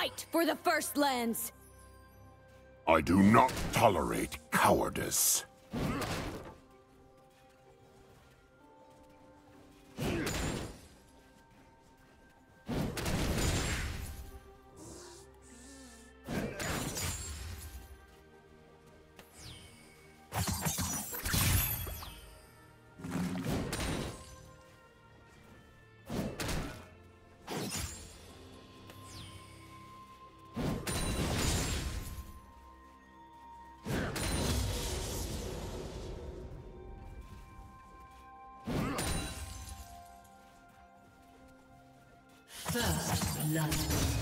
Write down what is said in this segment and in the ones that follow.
Fight for the First Lands! I do not tolerate cowardice. Blood.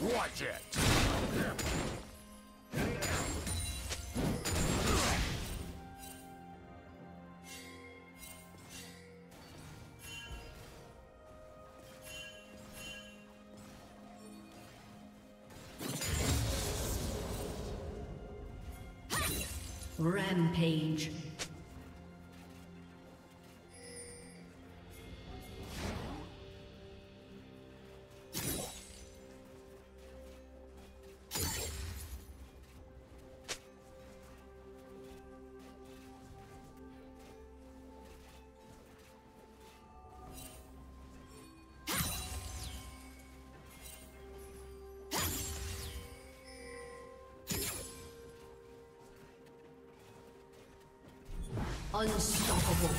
Watch it! Rampage. Unstoppable.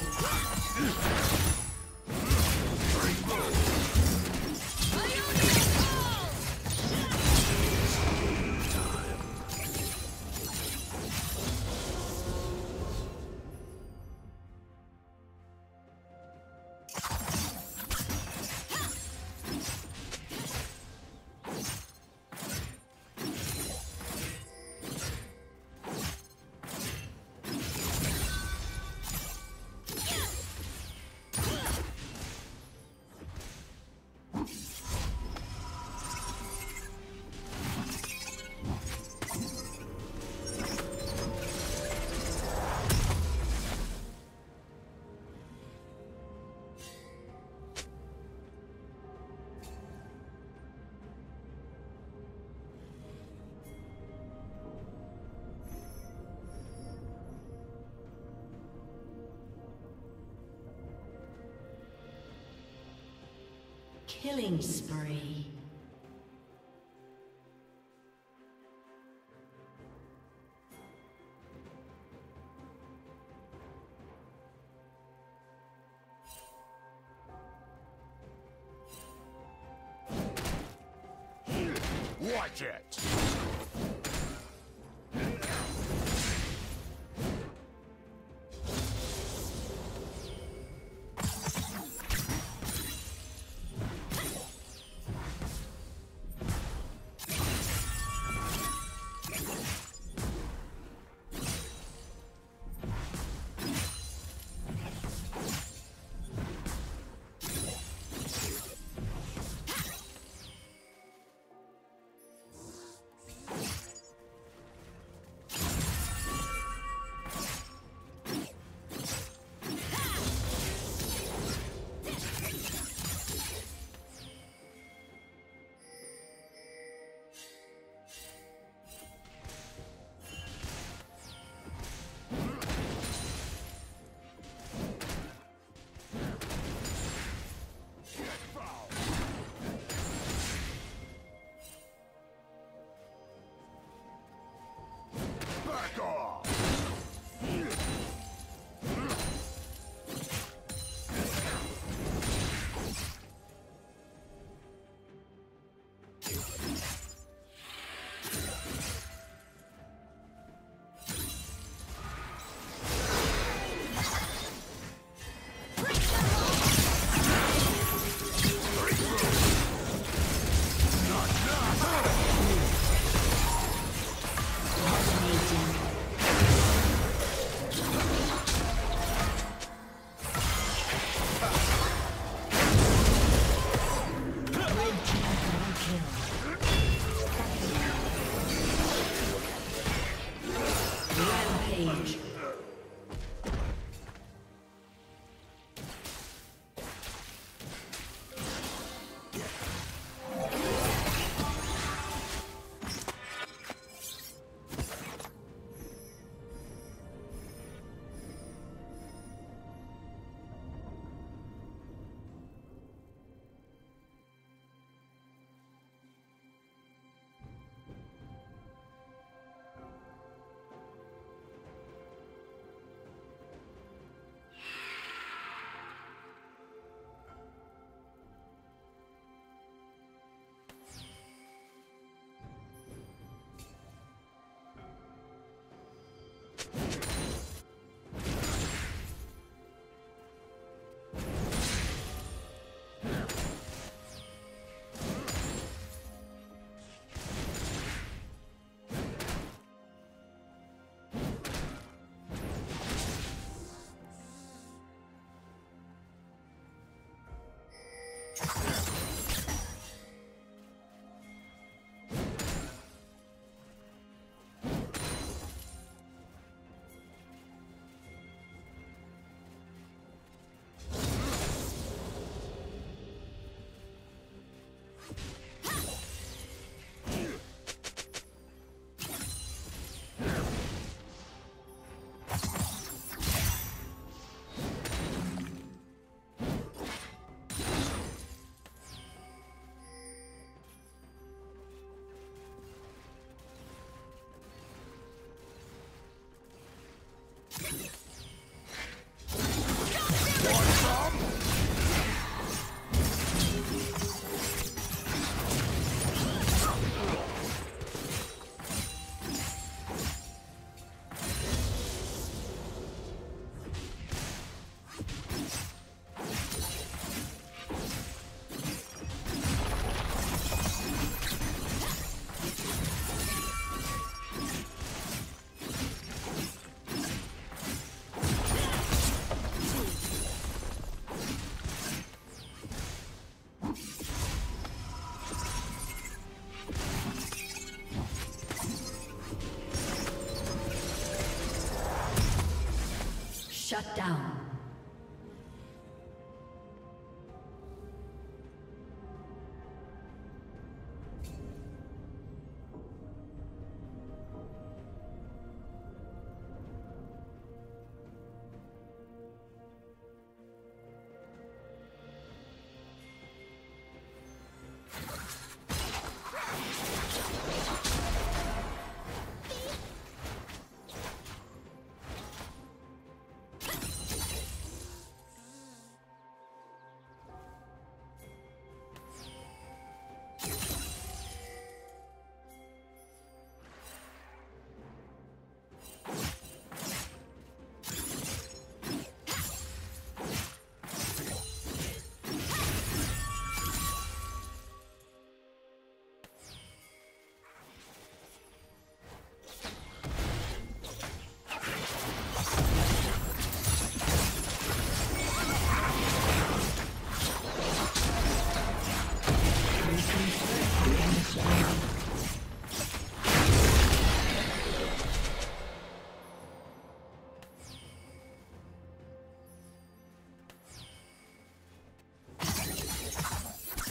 Killing spree. Shut down.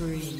Spree.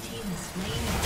Team has slain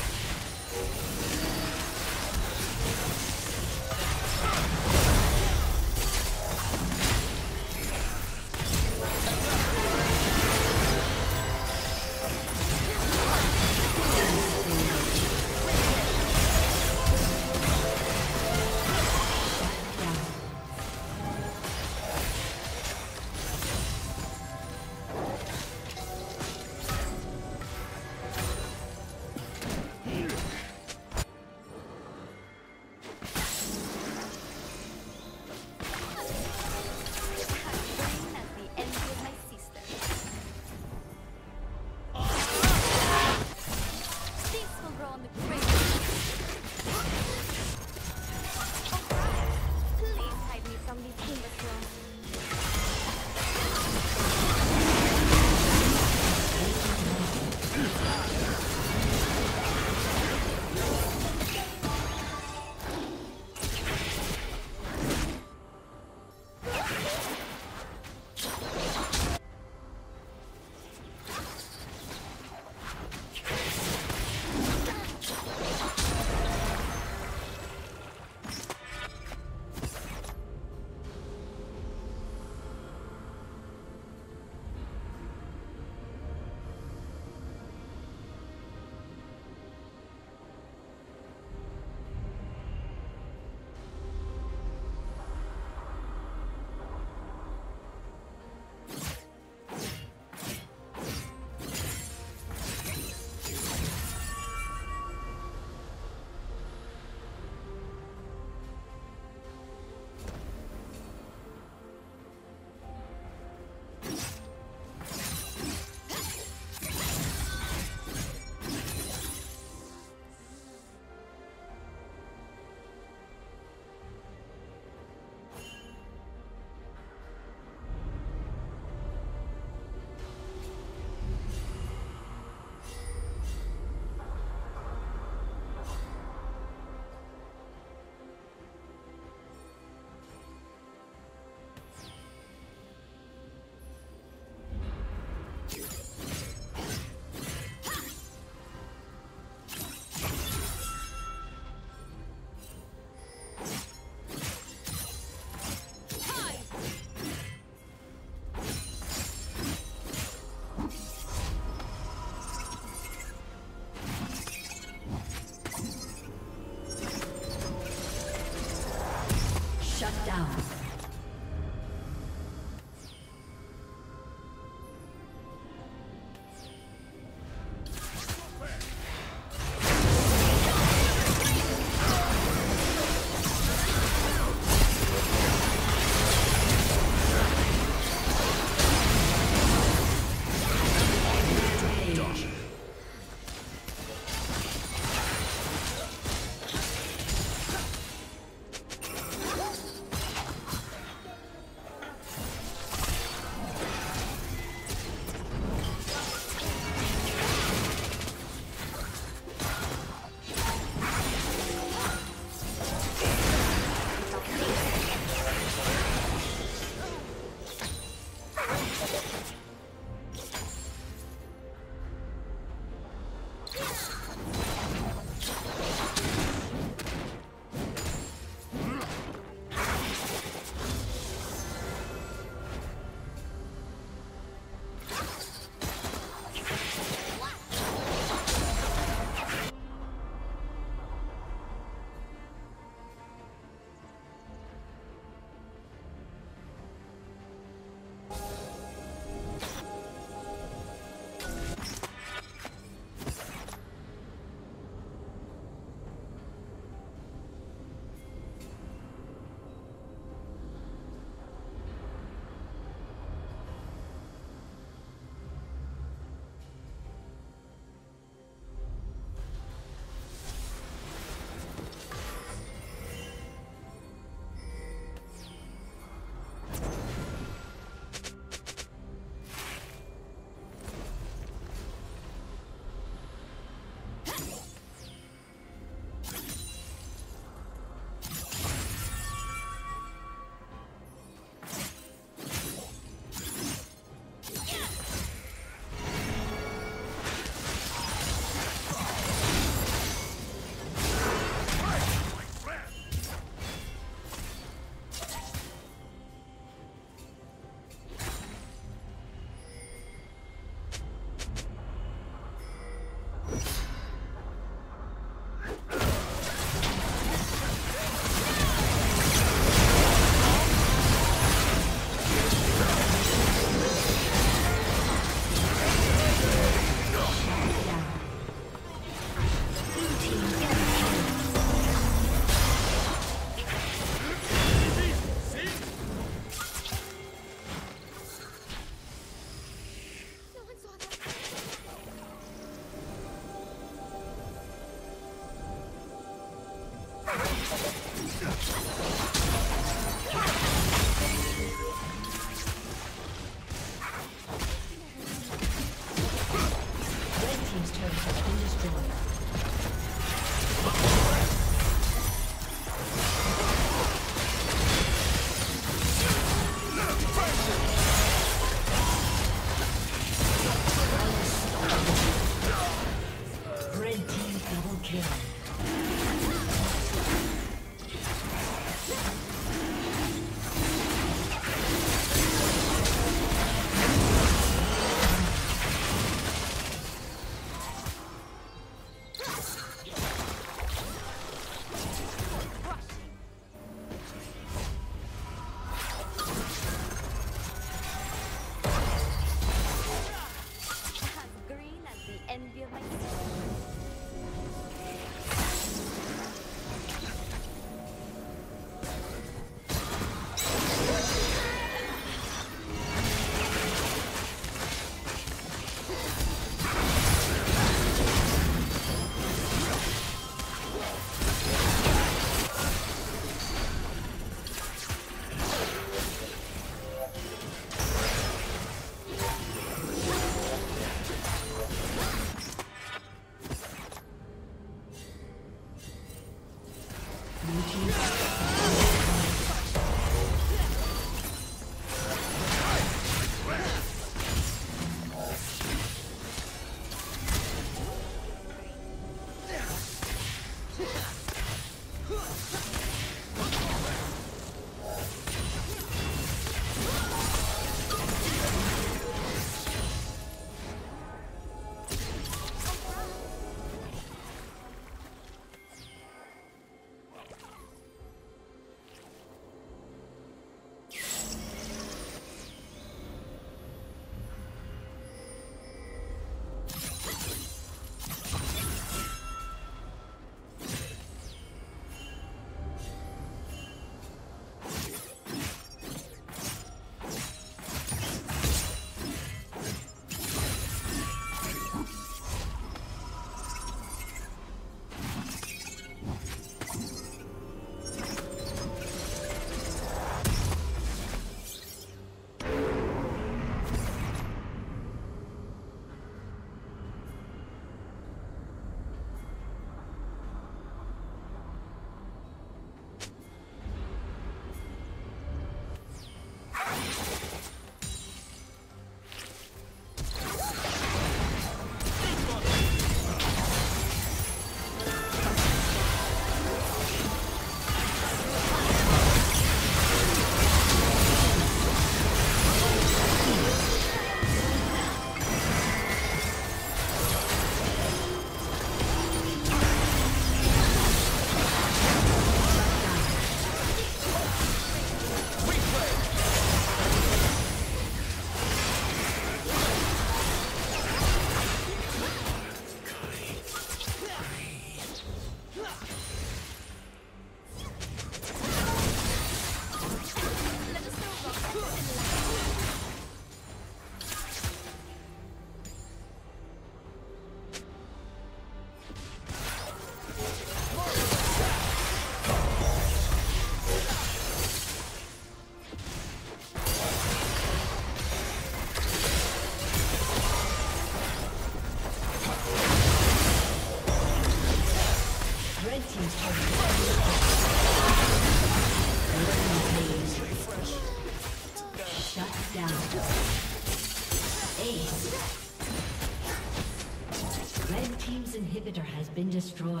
Destroyed.